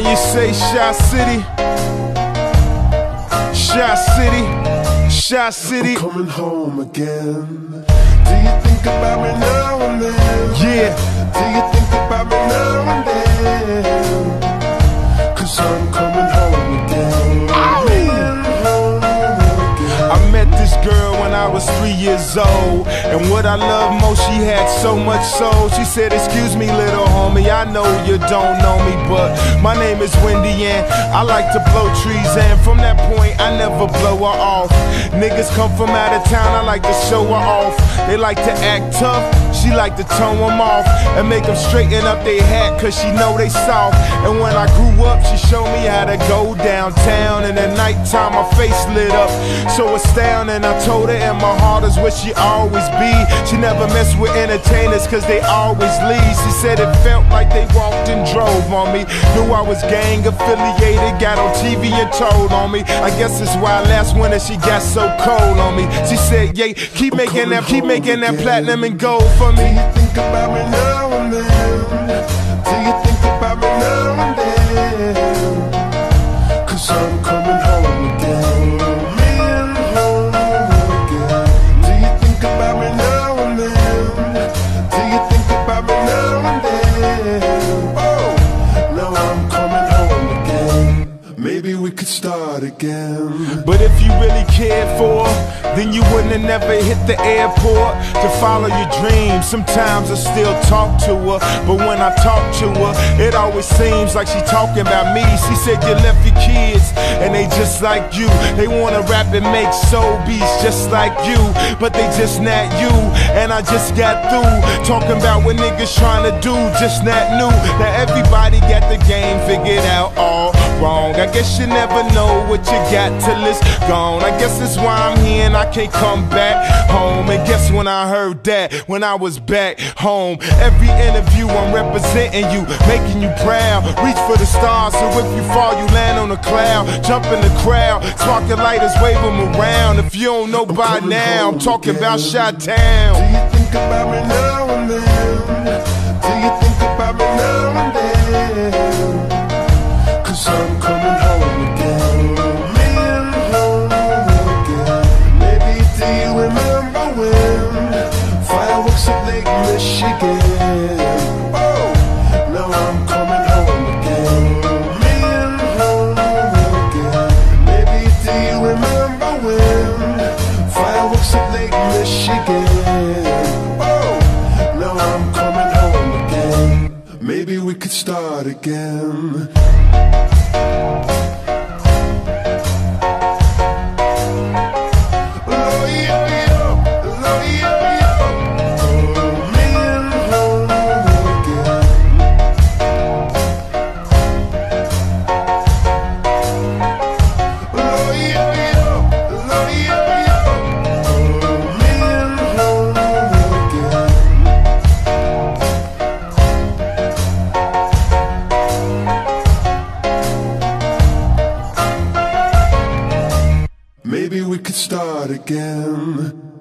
say Shy City? Shy City, Shy City. I'm coming home again. Do you think about me now and then? Yeah. Do you think about me now and then? Cause I'm coming home again. I met this girl when I was three years old. And what I love most, she had so much soul. She said, Excuse me, little I know you don't know me, but my name is Wendy, and I like to blow trees. And from that point, I never blow her off. Niggas come from out of town, I like to show her off. They like to act tough, she like to tone them off. And make them straighten up their hat, cause she know they soft. And when I grew up, she showed me how to go downtown. And at nighttime, my face lit up. So astounding, I told her, and my heart is where she always be. She never mess with entertainers, cause they always leave. She said it felt like they walked and drove on me. Knew I was gang affiliated, got on TV and told on me. I guess it's why last winter she got so cold on me. She said, Yeah, keep making that, keep making that platinum and gold for me. Could start again. But if you really cared for her, then you wouldn't have never hit the airport to follow your dreams. Sometimes I still talk to her, but when I talk to her, it always seems like she talking about me. She said you left your kids, and they just like you. They wanna rap and make soul beats just like you, but they just not you. And I just got through talking about what niggas trying to do, just not new. Now everybody got the game figured out all. I guess you never know what you got till it's gone. I guess that's why I'm here and I can't come back home. And guess when I heard that, when I was back home. Every interview I'm representing you, making you proud. Reach for the stars, so if you fall, you land on a cloud. Jump in the crowd, spark your lighters, wave them around. If you don't know by coming now, I'm talking about again. Shot Do you think about me now and then? Do you think about me now and then? Cause I'm coming Lake Michigan? Oh, now I'm coming home again. Home again. Maybe do you remember when fireworks at Lake Michigan? Oh, now I'm coming home again. Maybe we could start again. Maybe we could start again.